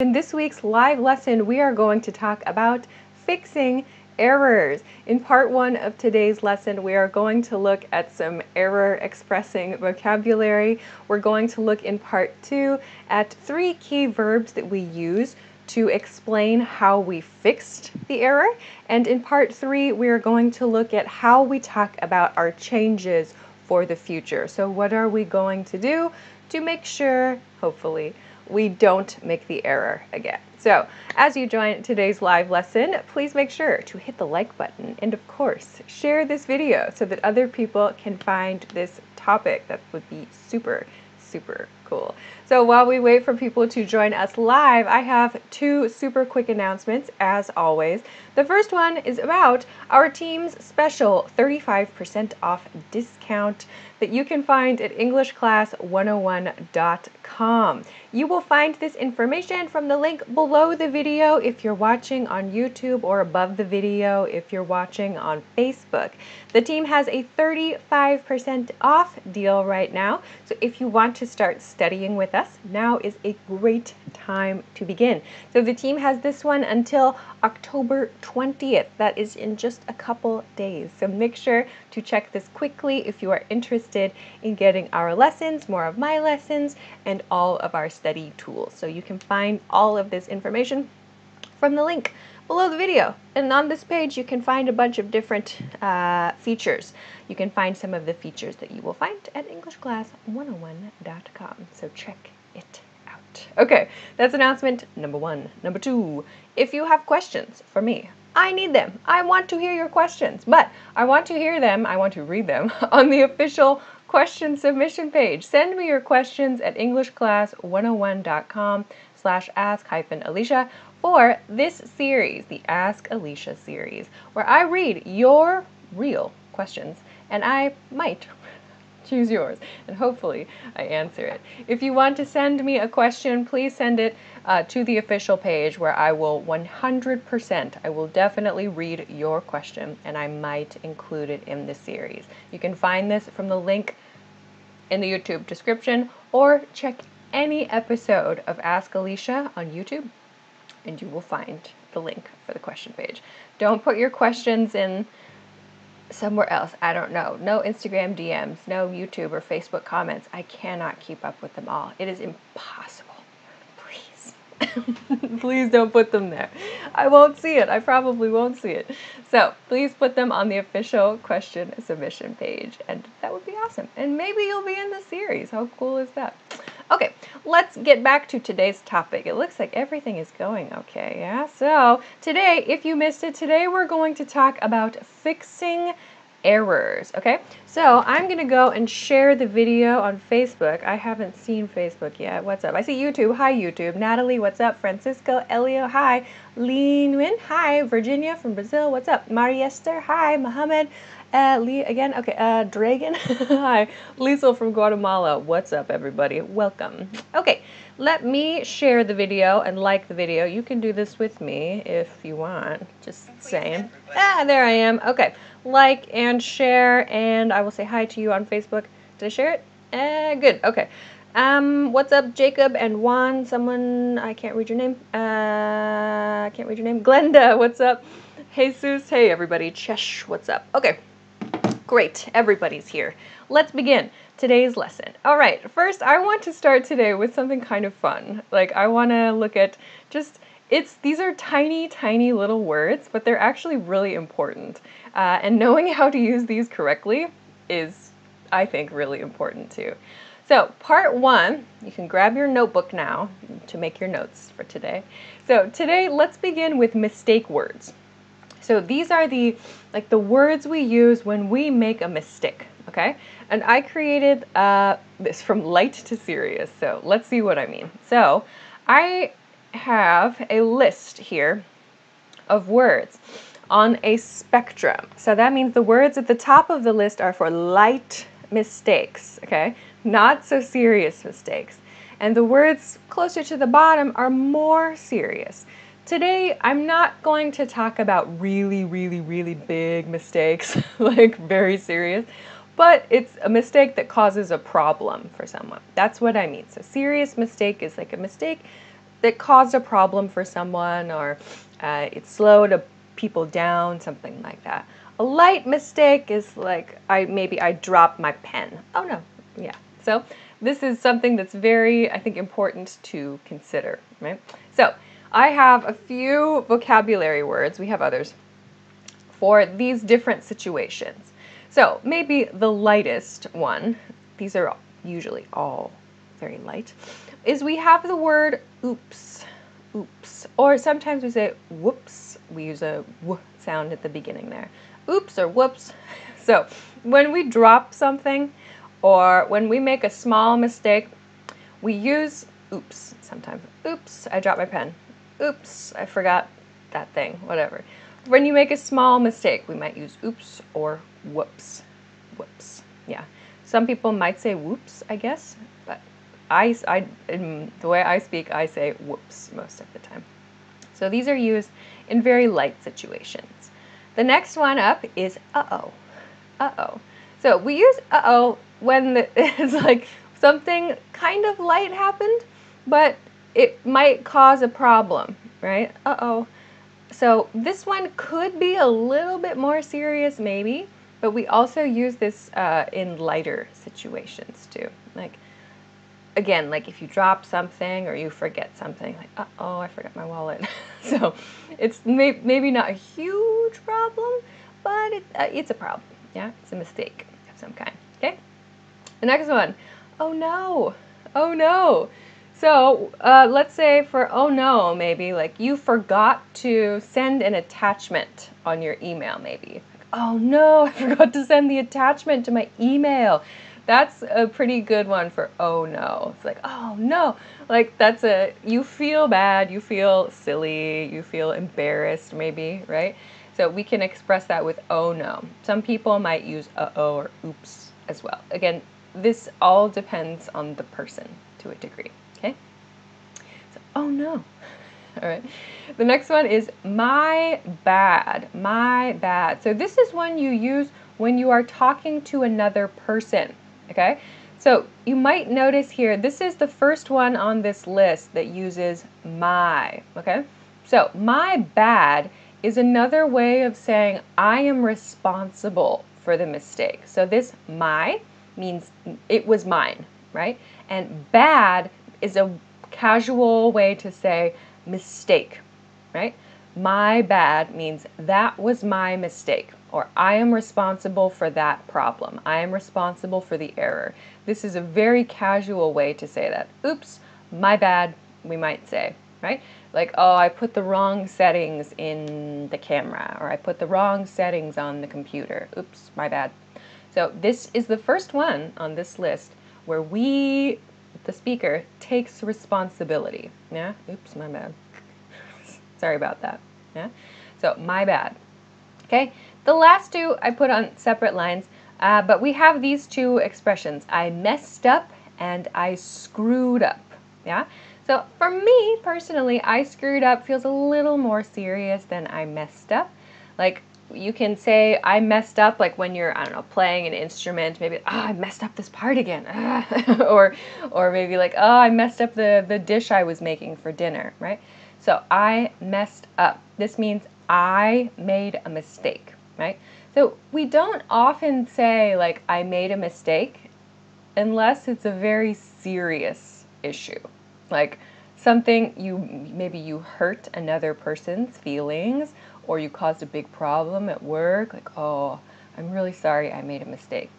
In this week's live lesson, we are going to talk about fixing errors. In part one of today's lesson, we are going to look at some error expressing vocabulary. We're going to look in part two at three key verbs that we use to explain how we fixed the error. And in part three, we are going to look at how we talk about our changes for the future. So what are we going to do to make sure, hopefully, we don't make the error again. So as you join today's live lesson, please make sure to hit the like button and of course, share this video so that other people can find this topic. That would be super, super cool. So while we wait for people to join us live, I have two super quick announcements as always. The first one is about our team's special 35% off discount that you can find at EnglishClass101.com. You will find this information from the link below the video if you're watching on YouTube or above the video if you're watching on Facebook. The team has a 35% off deal right now, so if you want to start studying with us, now is a great time to begin. So the team has this one until October 20th. That is in just a couple days. So make sure to check this quickly if you are interested in getting our lessons, more of my lessons, and all of our study tools. So you can find all of this information from the link below the video. And on this page, you can find a bunch of different uh, features. You can find some of the features that you will find at EnglishClass101.com. So check it out. Okay, that's announcement number one. Number two, if you have questions for me, I need them. I want to hear your questions, but I want to hear them, I want to read them on the official question submission page. Send me your questions at EnglishClass101.com slash ask hyphen Alisha for this series, the Ask Alisha series, where I read your real questions and I might choose yours and hopefully I answer it. If you want to send me a question, please send it uh, to the official page where I will 100%, I will definitely read your question and I might include it in the series. You can find this from the link in the YouTube description or check any episode of Ask Alisha on YouTube and you will find the link for the question page. Don't put your questions in somewhere else. I don't know. No Instagram DMs, no YouTube or Facebook comments. I cannot keep up with them all. It is impossible. Please. don't put them there. I won't see it. I probably won't see it. So please put them on the official question submission page, and that would be awesome. And maybe you'll be in the series. How cool is that? Okay, let's get back to today's topic. It looks like everything is going okay, yeah? So today, if you missed it, today we're going to talk about fixing errors, okay? So I'm to go and share the video on Facebook. I haven't seen Facebook yet. What's up? I see YouTube. Hi, YouTube. Natalie, what's up? Francisco, Elio, hi. Lean Win, hi. Virginia from Brazil, what's up? Mariester, hi. Mohammed, uh, Lee again. Okay, uh, Dragon. Hi, Liesel from Guatemala. What's up, everybody? Welcome. Okay, let me share the video and like the video. You can do this with me if you want. Just saying. Ah, there I am. Okay, like and share, and I will say hi to you on Facebook. Did I share it? Uh, good. Okay. Um, what's up, Jacob and Juan? Someone I can't read your name. Uh, I can't read your name. Glenda, what's up? Jesus, hey everybody. Chesh, what's up? Okay. Great, everybody's here. Let's begin today's lesson. All right, first I want to start today with something kind of fun. Like I want to look at just it's these are tiny, tiny little words, but they're actually really important. Uh, and knowing how to use these correctly is, I think, really important too. So part one, you can grab your notebook now to make your notes for today. So today, let's begin with mistake words. So these are the like the words we use when we make a mistake, okay? And I created uh, this from light to serious, so let's see what I mean. So I have a list here of words on a spectrum. So that means the words at the top of the list are for light mistakes, okay? Not so serious mistakes. And the words closer to the bottom are more serious. Today, I'm not going to talk about really, really, really big mistakes, like very serious, but it's a mistake that causes a problem for someone. That's what I mean. So serious mistake is like a mistake that caused a problem for someone or uh, it slowed people down, something like that. A light mistake is like I maybe I dropped my pen. Oh no, yeah. So this is something that's very, I think, important to consider, right? So I have a few vocabulary words. We have others for these different situations. So maybe the lightest one, these are usually all very light, is we have the word oops, oops. Or sometimes we say whoops. We use a w sound at the beginning there. Oops or whoops. So when we drop something or when we make a small mistake, we use oops sometimes. Oops, I dropped my pen. Oops, I forgot that thing, whatever. When you make a small mistake, we might use oops or whoops. Whoops. Yeah. Some people might say whoops, I guess, but I, I, the way I speak, I say whoops most of the time. So these are used in very light situations. The next one up is uh-oh. Uh-oh. So we use uh-oh when the, it's like something kind of light happened, but it might cause a problem, right? Uh-oh. So this one could be a little bit more serious maybe, but we also use this uh, in lighter situations too. Like, again, like if you drop something or you forget something, like, uh-oh, I forgot my wallet. so it's may maybe not a huge problem, but it, uh, it's a problem. Yeah, it's a mistake of some kind. Okay. The next one, oh no, oh no. So uh, let's say for oh no, maybe like you forgot to send an attachment on your email, maybe. Oh no, I forgot to send the attachment to my email. That's a pretty good one for oh no. It's like, oh no. Like that's a, you feel bad, you feel silly, you feel embarrassed maybe, right? So we can express that with oh no. Some people might use uh oh or oops as well. Again, this all depends on the person to a degree, oh no. All right. The next one is my bad. My bad. So this is one you use when you are talking to another person, okay? So you might notice here, this is the first one on this list that uses my, okay? So my bad is another way of saying I am responsible for the mistake. So this my means it was mine, right? And bad is a casual way to say mistake, right? My bad means that was my mistake, or I am responsible for that problem. I am responsible for the error. This is a very casual way to say that. Oops, my bad, we might say, right? Like, oh, I put the wrong settings in the camera, or I put the wrong settings on the computer. Oops, my bad. So this is the first one on this list where we, the speaker, takes responsibility. Yeah? Oops, my bad. Sorry about that. Yeah? So, my bad. Okay? The last two I put on separate lines, uh, but we have these two expressions. I messed up and I screwed up. Yeah? So for me personally, I screwed up feels a little more serious than I messed up. Like you can say I messed up like when you're I don't know playing an instrument maybe oh I messed up this part again. Or or maybe like oh I messed up the the dish I was making for dinner right? So I messed up. This means I made a mistake right? So we don't often say like I made a mistake unless it's a very serious issue. Like something you maybe you hurt another person's feelings or you caused a big problem at work, like, oh, I'm really sorry I made a mistake.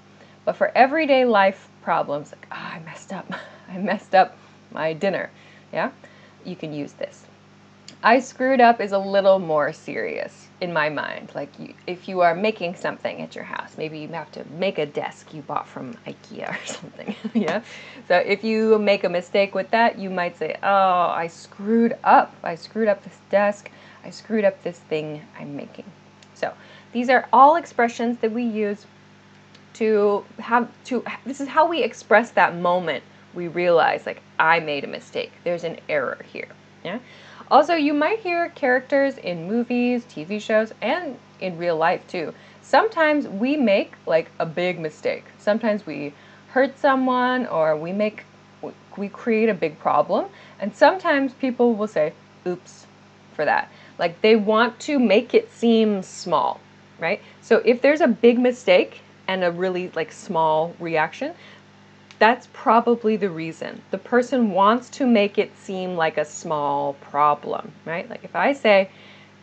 But for everyday life problems, like, oh, I messed up, I messed up my dinner, yeah, you can use this. I screwed up is a little more serious in my mind. Like you, if you are making something at your house, maybe you have to make a desk you bought from IKEA or something. yeah. So if you make a mistake with that, you might say, "Oh, I screwed up. I screwed up this desk. I screwed up this thing I'm making. So these are all expressions that we use to have to, this is how we express that moment we realize like I made a mistake. There's an error here. Yeah. Also, you might hear characters in movies, TV shows, and in real life too. Sometimes we make like a big mistake. Sometimes we hurt someone or we make we create a big problem. And sometimes people will say, oops, for that. Like they want to make it seem small, right? So if there's a big mistake and a really like small reaction, that's probably the reason. The person wants to make it seem like a small problem, right? Like if I say,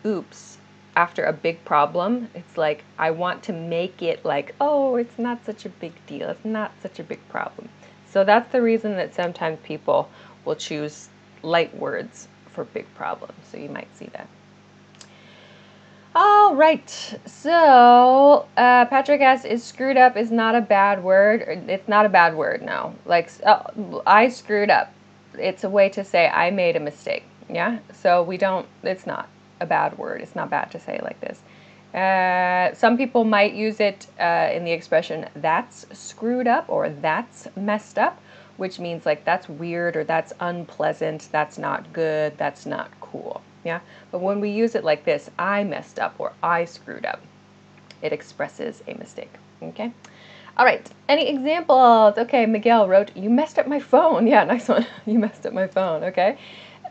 oops, after a big problem, it's like I want to make it like, oh, it's not such a big deal. It's not such a big problem. So that's the reason that sometimes people will choose light words for big problems. So you might see that. Right, so uh, Patrick asks, is screwed up is not a bad word? It's not a bad word, no. Like, oh, I screwed up. It's a way to say I made a mistake, yeah? So we don't, it's not a bad word. It's not bad to say like this. Uh, some people might use it uh, in the expression that's screwed up or that's messed up, which means like that's weird or that's unpleasant, that's not good, that's not cool yeah? But when we use it like this, I messed up or I screwed up, it expresses a mistake, okay? All right, any examples? Okay, Miguel wrote, you messed up my phone. Yeah, nice one. you messed up my phone, okay?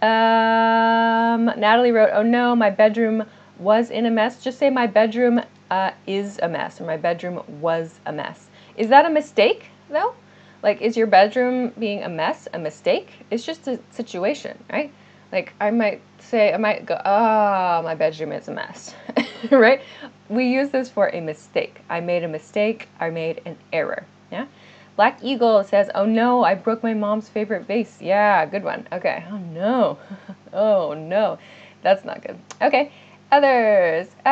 Um, Natalie wrote, oh no, my bedroom was in a mess. Just say my bedroom uh, is a mess or my bedroom was a mess. Is that a mistake though? Like, is your bedroom being a mess a mistake? It's just a situation, right? Like I might say, I might go, ah, oh, my bedroom is a mess, right? We use this for a mistake. I made a mistake. I made an error. Yeah. Black Eagle says, oh no, I broke my mom's favorite vase. Yeah, good one. Okay. Oh no. oh no. That's not good. Okay. Others. Uh,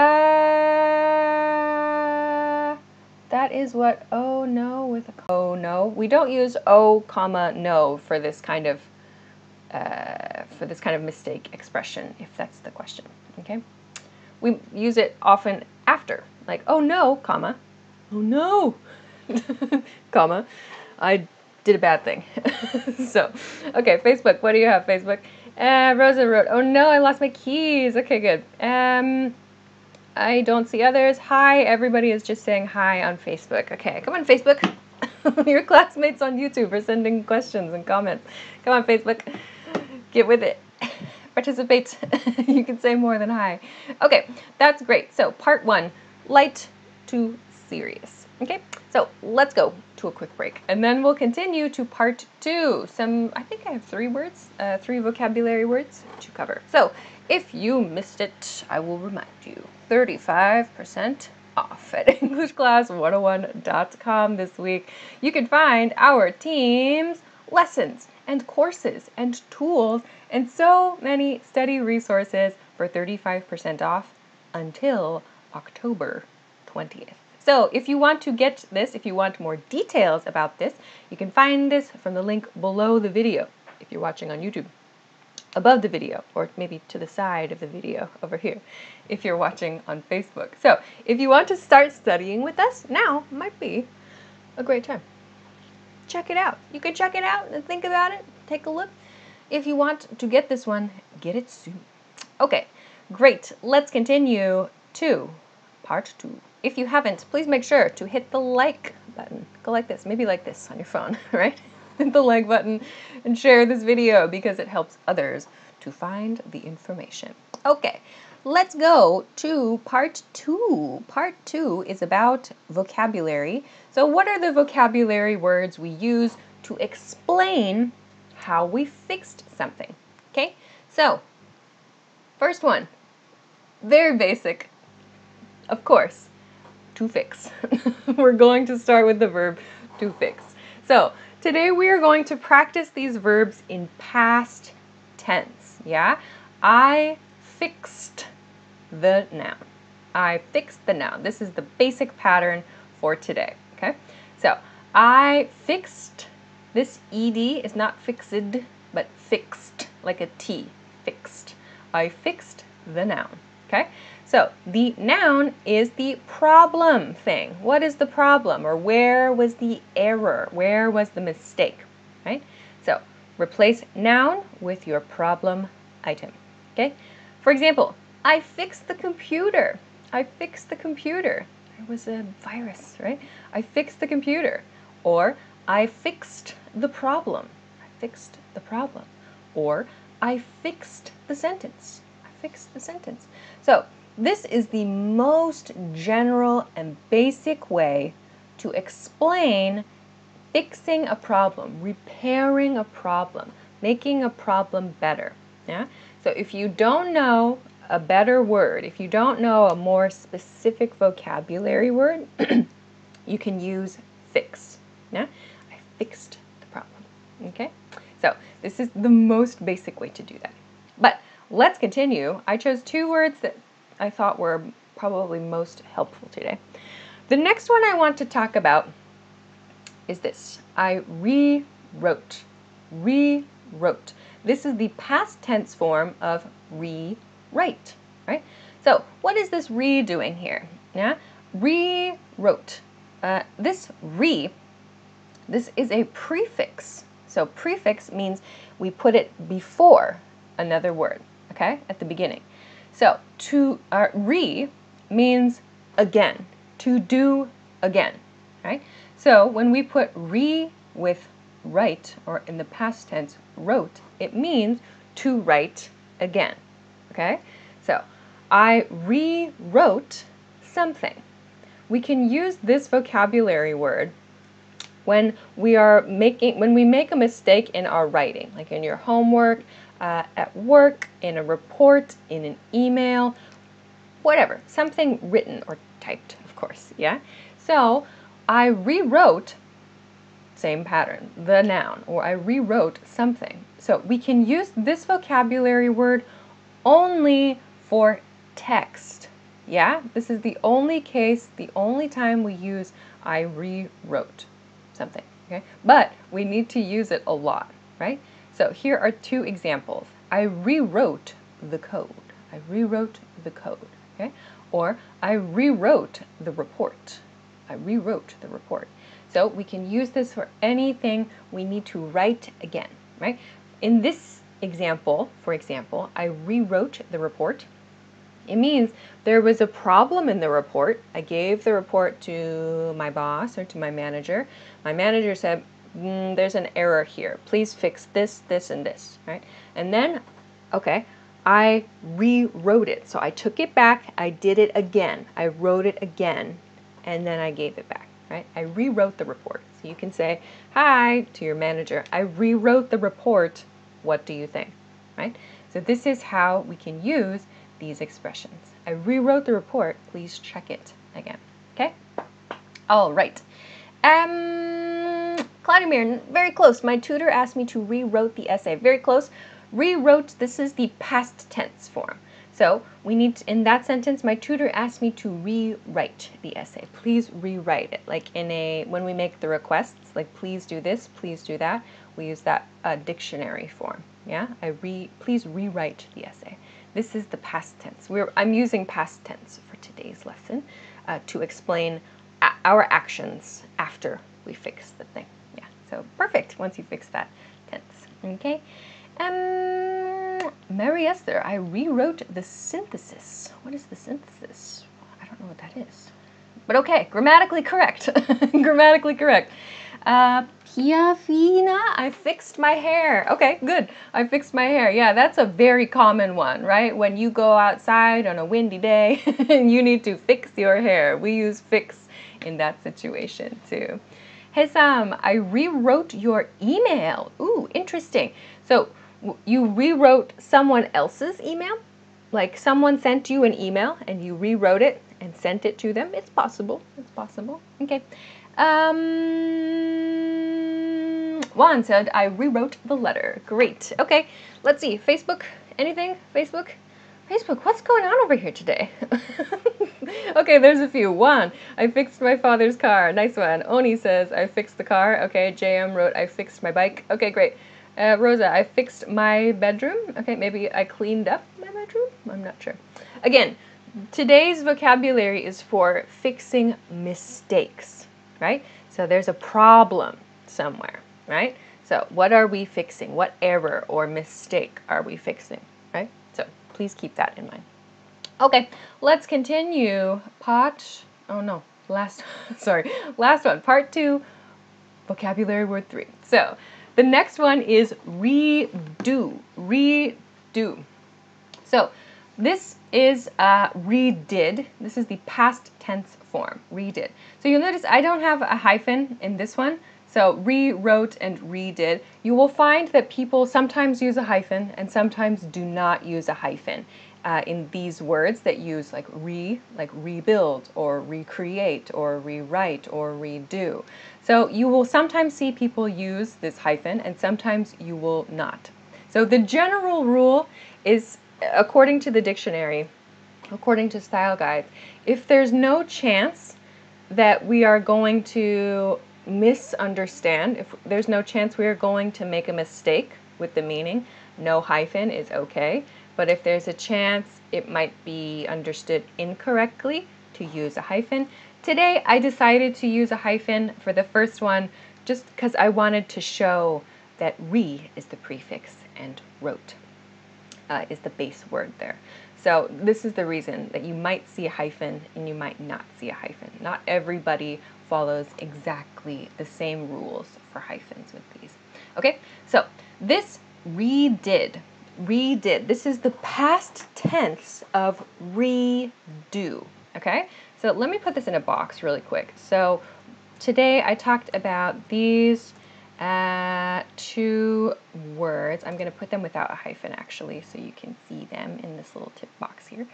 that is what oh no with a oh no. We don't use oh comma no for this kind of uh, for this kind of mistake expression, if that's the question, okay? We use it often after, like, oh no, comma, oh no, comma, I did a bad thing. so, okay, Facebook, what do you have, Facebook? Uh, Rosa wrote, oh no, I lost my keys. Okay, good. Um, I don't see others. Hi, everybody is just saying hi on Facebook. Okay, come on, Facebook. Your classmates on YouTube are sending questions and comments. Come on, Facebook. Get with it. Participate. you can say more than hi. Okay, that's great. So part one, light to serious. Okay, so let's go to a quick break and then we'll continue to part two. Some, I think I have three words, uh, three vocabulary words to cover. So if you missed it, I will remind you 35% off at EnglishClass101.com this week. You can find our team's lessons and courses and tools and so many study resources for 35% off until October 20th. So if you want to get this, if you want more details about this, you can find this from the link below the video if you're watching on YouTube, above the video, or maybe to the side of the video over here if you're watching on Facebook. So if you want to start studying with us, now might be a great time check it out. You can check it out and think about it, take a look. If you want to get this one, get it soon. Okay, great. Let's continue to part two. If you haven't, please make sure to hit the like button. Go like this, maybe like this on your phone, right? hit the like button and share this video because it helps others to find the information. Okay, let's go to part two. Part two is about vocabulary. So what are the vocabulary words we use to explain how we fixed something? Okay, so first one, very basic, of course, to fix. We're going to start with the verb to fix. So today we are going to practice these verbs in past tense, yeah? I fixed the noun. I fixed the noun. This is the basic pattern for today, okay? So, I fixed, this ed is not fixed, but fixed, like a T, fixed. I fixed the noun, okay? So, the noun is the problem thing. What is the problem? Or where was the error? Where was the mistake, right? So, replace noun with your problem item, okay? For example, I fixed the computer. I fixed the computer. There was a virus, right? I fixed the computer. Or I fixed the problem. I fixed the problem. Or I fixed the sentence. I fixed the sentence. So this is the most general and basic way to explain fixing a problem, repairing a problem, making a problem better. Yeah? So if you don't know a better word, if you don't know a more specific vocabulary word, you can use fix. Yeah? I fixed the problem. Okay? So this is the most basic way to do that. But let's continue. I chose two words that I thought were probably most helpful today. The next one I want to talk about is this. I rewrote. Rewrote. This is the past tense form of rewrite, right? Right? So what is this re doing here? Yeah, rewrote. Uh, this re, this is a prefix. So prefix means we put it before another word, okay, at the beginning. So to uh, re means again, to do again, right? So when we put re with write, or in the past tense, wrote, it means to write again. Okay? So I rewrote something. We can use this vocabulary word when we are making when we make a mistake in our writing, like in your homework, uh, at work, in a report, in an email, whatever, something written or typed, of course, yeah? So I rewrote same pattern, the noun, or I rewrote something. So we can use this vocabulary word only for text. Yeah, this is the only case, the only time we use I rewrote something, okay? But we need to use it a lot, right? So here are two examples. I rewrote the code. I rewrote the code, okay? Or I rewrote the report. I rewrote the report. So we can use this for anything we need to write again, right? In this example, for example, I rewrote the report. It means there was a problem in the report. I gave the report to my boss or to my manager. My manager said, mm, there's an error here. Please fix this, this, and this, right? And then, okay, I rewrote it. So I took it back, I did it again. I wrote it again, and then I gave it back right? I rewrote the report. So you can say, hi, to your manager, I rewrote the report. What do you think, right? So this is how we can use these expressions. I rewrote the report. Please check it again, okay? All right. Um, Vladimir, very close. My tutor asked me to rewrote the essay. Very close. Rewrote, this is the past tense form. So we need, to, in that sentence, my tutor asked me to rewrite the essay. Please rewrite it. Like in a, when we make the requests, like please do this, please do that, we use that uh, dictionary form. Yeah, I re, please rewrite the essay. This is the past tense. We're, I'm using past tense for today's lesson uh, to explain our actions after we fix the thing. Yeah, so perfect once you fix that tense. Okay. Um, Mary Esther, I rewrote the synthesis. What is the synthesis? I don't know what that is. But okay, grammatically correct. grammatically correct. Uh, Piafina, I fixed my hair. Okay, good. I fixed my hair. Yeah, that's a very common one, right? When you go outside on a windy day and you need to fix your hair. We use fix in that situation too. Hey Sam, I rewrote your email. Ooh, interesting. So you rewrote someone else's email? Like someone sent you an email and you rewrote it and sent it to them? It's possible. It's possible. Okay. Um, Juan said, I rewrote the letter. Great. Okay. Let's see. Facebook? Anything? Facebook? Facebook, what's going on over here today? okay, there's a few. One, I fixed my father's car. Nice one. Oni says, I fixed the car. Okay, JM wrote, I fixed my bike. Okay, great. Uh, Rosa, I fixed my bedroom. Okay, maybe I cleaned up my bedroom? I'm not sure. Again, today's vocabulary is for fixing mistakes, right? So there's a problem somewhere, right? So what are we fixing? What error or mistake are we fixing, right? So please keep that in mind. Okay, let's continue. Part, oh no, last, sorry, last one, part two, vocabulary word three. So The next one is redo. Redo. So this is uh, redid. This is the past tense form, redid. So you'll notice I don't have a hyphen in this one. So rewrote and redid. You will find that people sometimes use a hyphen and sometimes do not use a hyphen uh, in these words that use like re, like rebuild or recreate or rewrite or redo. So you will sometimes see people use this hyphen and sometimes you will not. So the general rule is, according to the dictionary, according to style guides, if there's no chance that we are going to misunderstand, if there's no chance we are going to make a mistake with the meaning, no hyphen is okay. But if there's a chance it might be understood incorrectly, to use a hyphen. Today I decided to use a hyphen for the first one just because I wanted to show that re is the prefix and wrote uh, is the base word there. So this is the reason that you might see a hyphen and you might not see a hyphen. Not everybody follows exactly the same rules for hyphens with these. Okay, so this redid, redid, this is the past tense of redo. Okay, so let me put this in a box really quick. So today I talked about these uh, two words. I'm going to put them without a hyphen actually so you can see them in this little tip box here.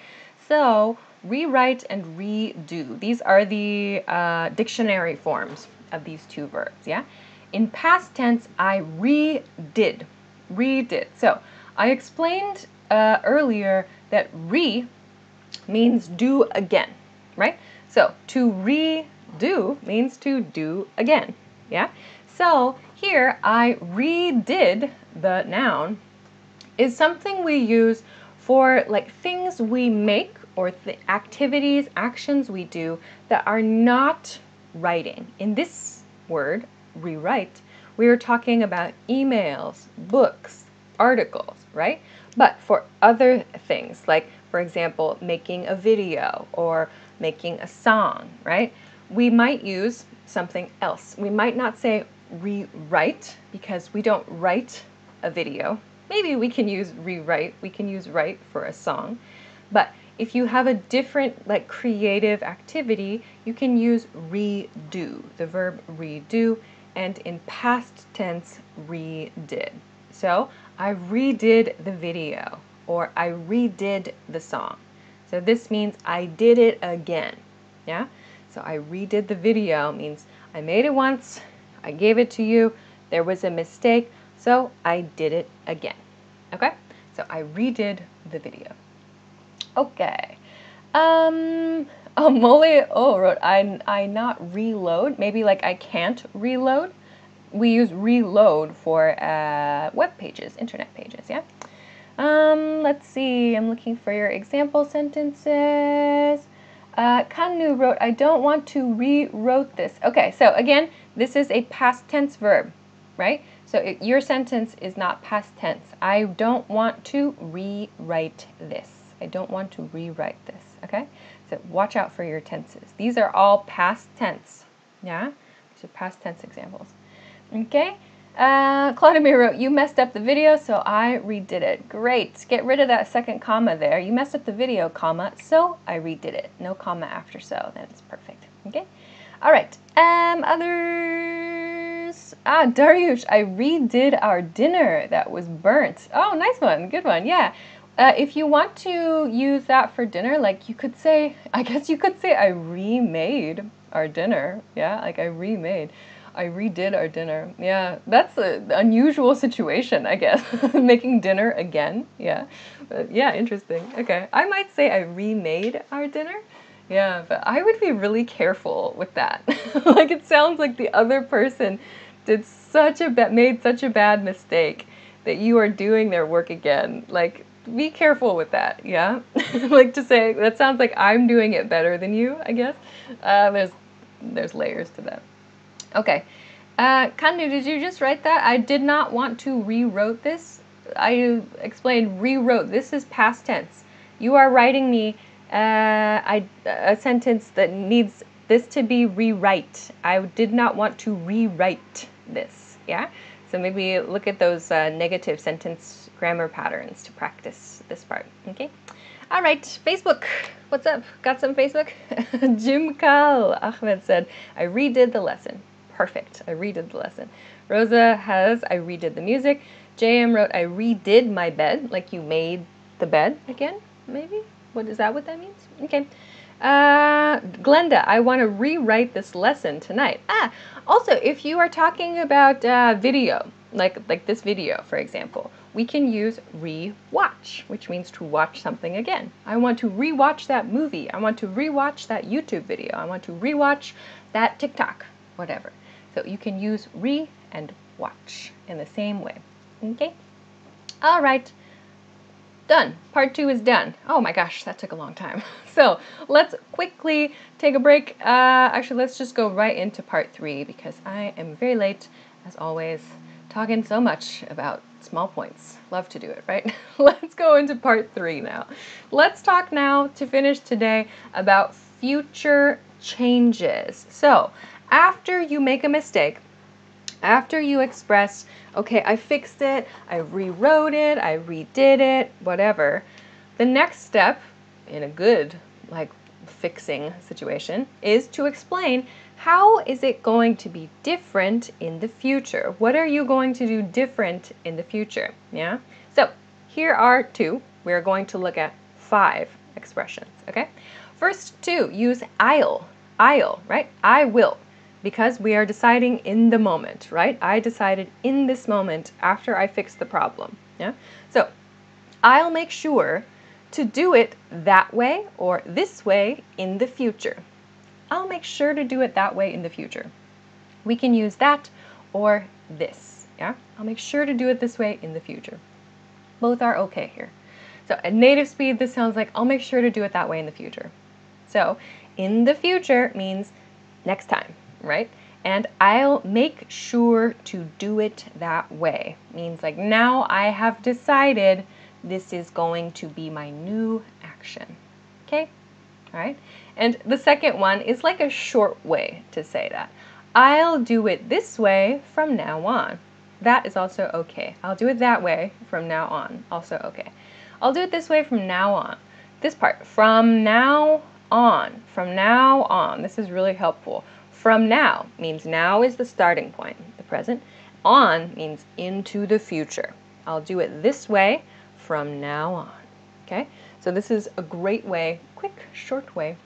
So rewrite and redo. These are the uh, dictionary forms of these two verbs, yeah? In past tense, I redid, redid. So I explained uh, earlier that re means do again, right? So to redo means to do again, yeah? So here, I redid the noun is something we use for like things we make or the activities, actions we do that are not writing. In this word, rewrite, we are talking about emails, books, articles, right? But for other things, like for example, making a video or making a song, right? We might use something else. We might not say rewrite because we don't write a video. Maybe we can use rewrite, we can use write for a song. But if you have a different like creative activity, you can use redo, the verb redo, and in past tense, redid. So I redid the video or I redid the song. So this means I did it again. Yeah? So I redid the video means I made it once, I gave it to you, there was a mistake, so I did it again. Okay? So I redid the video. Okay. Um, oh, Mole oh wrote, I, I not reload. Maybe like I can't reload. We use reload for uh, web pages, internet pages, yeah? Um, let's see, I'm looking for your example sentences. Uh, Kanu wrote, I don't want to rewrote this. Okay, so again, this is a past tense verb, right? So it, your sentence is not past tense. I don't want to rewrite this. I don't want to rewrite this, okay? So watch out for your tenses. These are all past tense, yeah? These are past tense examples, okay? Uh, Claudia wrote, you messed up the video, so I redid it. Great. Get rid of that second comma there. You messed up the video, comma, so I redid it. No comma after so. That's perfect. Okay? All right. Um, others. Ah, Dariush, I redid our dinner that was burnt. Oh, nice one. Good one. Yeah. Uh, if you want to use that for dinner, like you could say, I guess you could say I remade our dinner. Yeah, like I remade. I redid our dinner. Yeah, that's an unusual situation, I guess. Making dinner again. Yeah. But yeah, interesting. Okay. I might say I remade our dinner. Yeah, but I would be really careful with that. like it sounds like the other person did such a bad made such a bad mistake that you are doing their work again. Like be careful with that, yeah? like to say that sounds like I'm doing it better than you, I guess. Uh, there's there's layers to that. Okay. Uh, did you just write that? I did not want to rewrote this. I explained rewrote. This is past tense. You are writing me uh, I, a sentence that needs this to be rewrite. I did not want to rewrite this. Yeah? So So maybe look at those uh, negative sentence grammar patterns to practice this part. Okay. All right, Facebook. What's up? Got some Facebook? Jim Kal Ahmed said, I redid the lesson. Perfect. I redid the lesson. Rosa has, I redid the music. JM wrote, I redid my bed, like you made the bed again, maybe? What is that what that means? Okay. Uh, Glenda, I want to rewrite this lesson tonight. Ah, also, if you are talking about uh, video, like like this video, for example, we can use re-watch, which means to watch something again. I want to re-watch that movie. I want to re-watch that YouTube video. I want to re-watch that TikTok, whatever. So you can use re and watch in the same way. Okay? All right. Done. Part two is done. Oh my gosh, that took a long time. So let's quickly take a break. Uh, actually, let's just go right into part three because I am very late, as always, talking so much about small points. Love to do it, right? let's go into part three now. Let's talk now to finish today about future changes. So after you make a mistake, after you express, okay, I fixed it, I rewrote it, I redid it, whatever, the next step in a good, like, fixing situation is to explain how is it going to be different in the future? What are you going to do different in the future? Yeah? So, here are two. We're going to look at five expressions, okay? First two, use I'll. I'll, right? I will because we are deciding in the moment, right? I decided in this moment after I fixed the problem. Yeah? So I'll make sure to do it that way or this way in the future. I'll make sure to do it that way in the future. We can use that or this. Yeah? I'll make sure to do it this way in the future. Both are okay here. So at native speed, this sounds like I'll make sure to do it that way in the future. So in the future means next time right? And I'll make sure to do it that way. Means like now I have decided this is going to be my new action. Okay? All right? And the second one is like a short way to say that. I'll do it this way from now on. That is also okay. I'll do it that way from now on. Also okay. I'll do it this way from now on. This part, from now on. From now on. This is really helpful. From now means now is the starting point, the present. On means into the future. I'll do it this way from now on. Okay? So this is a great way, quick, short way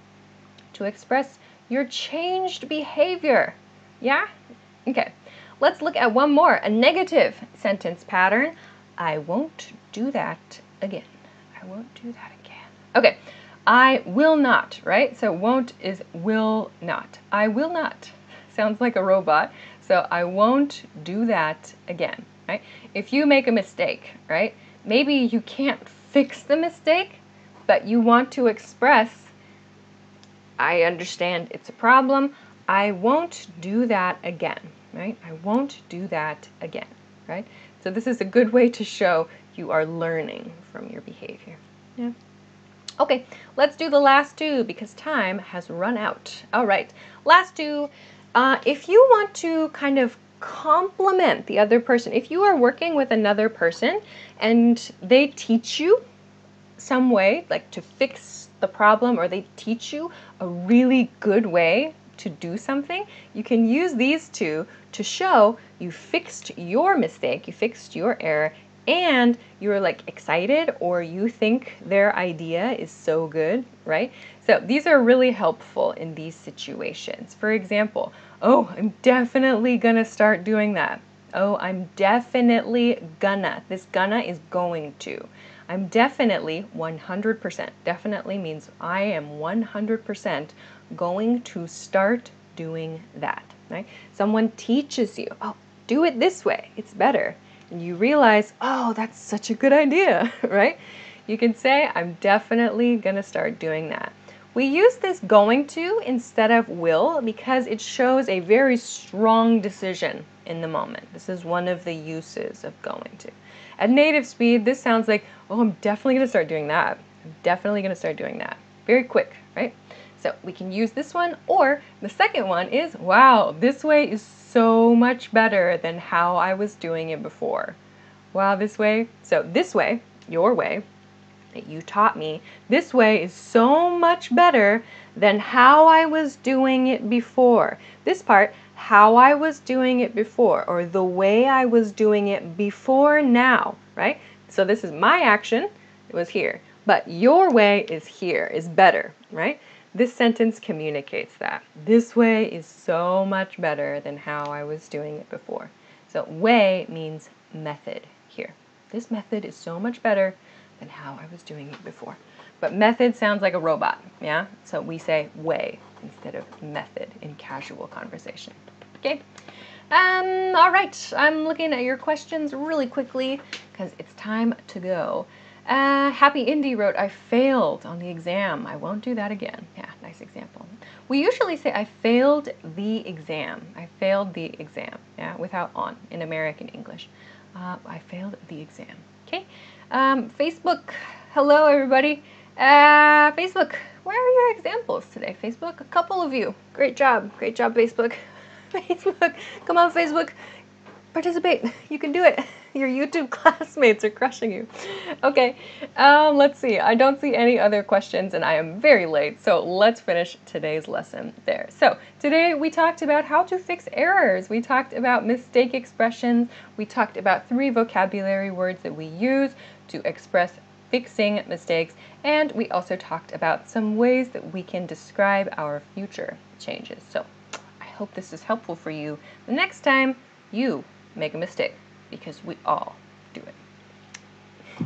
to express your changed behavior. Yeah? Okay. Let's look at one more, a negative sentence pattern. I won't do that again. I won't do that again. Okay. I will not, right? So won't is will not. I will not. Sounds like a robot. So I won't do that again, right? If you make a mistake, right? Maybe you can't fix the mistake, but you want to express, I understand it's a problem. I won't do that again, right? I won't do that again, right? So this is a good way to show you are learning from your behavior. Yeah. Okay, let's do the last two because time has run out. All right, last two. Uh, if you want to kind of compliment the other person, if you are working with another person and they teach you some way, like to fix the problem, or they teach you a really good way to do something, you can use these two to show you fixed your mistake, you fixed your error, and you're like excited or you think their idea is so good, right? So these are really helpful in these situations. For example, oh, I'm definitely gonna start doing that. Oh, I'm definitely gonna. This gonna is going to. I'm definitely 100%. Definitely means I am 100% going to start doing that, right? Someone teaches you, oh, do it this way. It's better and you realize, oh, that's such a good idea, right? You can say, I'm definitely going to start doing that. We use this going to instead of will because it shows a very strong decision in the moment. This is one of the uses of going to. At native speed, this sounds like, oh, I'm definitely going to start doing that. I'm definitely going to start doing that. Very quick, right? So we can use this one, or the second one is, wow, this way is so much better than how I was doing it before. Wow, this way, so this way, your way, that you taught me, this way is so much better than how I was doing it before. This part, how I was doing it before, or the way I was doing it before now, right? So this is my action, it was here, but your way is here, is better, right? This sentence communicates that. This way is so much better than how I was doing it before. So way means method here. This method is so much better than how I was doing it before. But method sounds like a robot, yeah? So we say way instead of method in casual conversation. Okay? Um, all right, I'm looking at your questions really quickly because it's time to go. Uh, Happy Indie wrote, I failed on the exam. I won't do that again. Yeah, nice example. We usually say I failed the exam. I failed the exam, yeah, without on in American English. Uh, I failed the exam. Okay. Um, Facebook. Hello, everybody. Uh, Facebook. Where are your examples today? Facebook. A couple of you. Great job. Great job, Facebook. Facebook. Come on, Facebook. Participate. You can do it. Your YouTube classmates are crushing you. Okay, um, let's see. I don't see any other questions and I am very late, so let's finish today's lesson there. So today we talked about how to fix errors. We talked about mistake expressions. We talked about three vocabulary words that we use to express fixing mistakes, and we also talked about some ways that we can describe our future changes. So I hope this is helpful for you the next time you make a mistake because we all do it.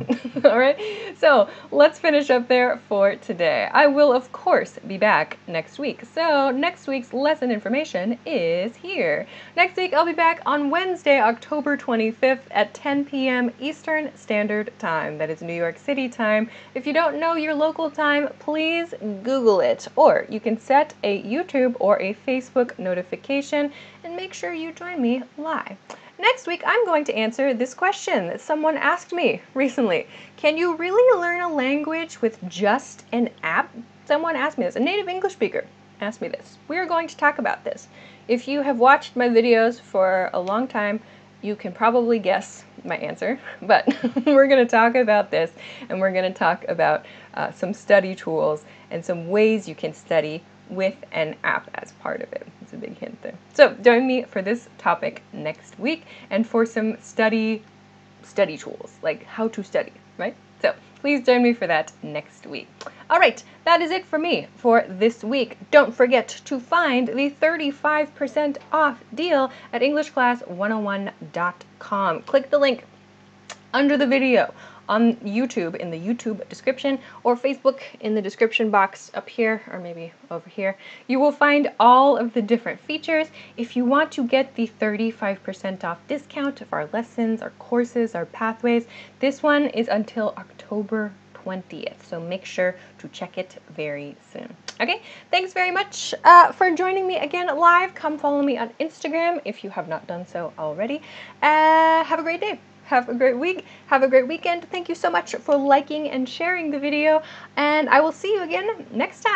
all right, so let's finish up there for today. I will, of course, be back next week. So, next week's lesson information is here. Next week, I'll be back on Wednesday, October 25th at 10 p.m. Eastern Standard Time. That is New York City time. If you don't know your local time, please Google it. Or you can set a YouTube or a Facebook notification and make sure you join me live. Next week, I'm going to answer this question that someone asked me recently. Can you really learn a language with just an app? Someone asked me this, a native English speaker asked me this. We are going to talk about this. If you have watched my videos for a long time, you can probably guess my answer, but we're going to talk about this and we're going to talk about uh, some study tools and some ways you can study with an app as part of it. It's a big hint there. So join me for this topic next week and for some study study tools, like how to study, right? So please join me for that next week. All right, that is it for me for this week. Don't forget to find the 35% off deal at EnglishClass101.com. Click the link under the video on YouTube in the YouTube description or Facebook in the description box up here or maybe over here. You will find all of the different features. If you want to get the 35% off discount of our lessons, our courses, our pathways, this one is until October 20th. So make sure to check it very soon. Okay, thanks very much uh, for joining me again live. Come follow me on Instagram if you have not done so already. Uh, have a great day. Have a great week. Have a great weekend. Thank you so much for liking and sharing the video. And I will see you again next time.